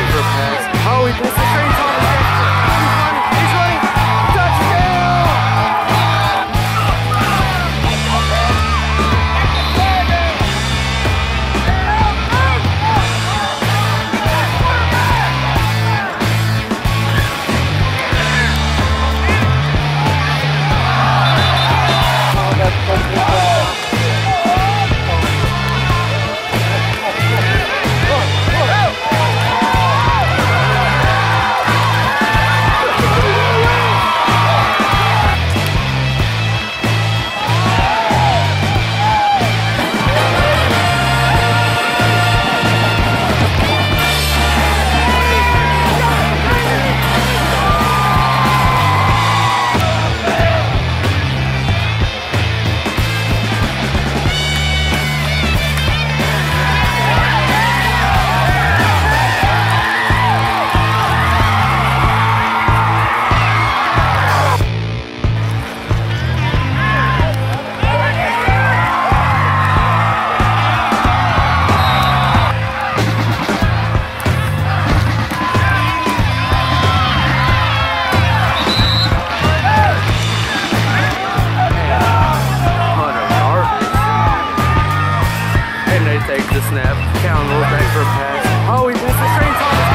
over pass. Oh, he puts the feet on. Take the snap. Count, back for a pass. Oh, he missed the screen.